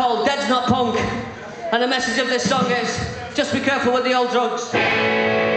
called Dead's Not Punk. And the message of this song is just be careful with the old drugs.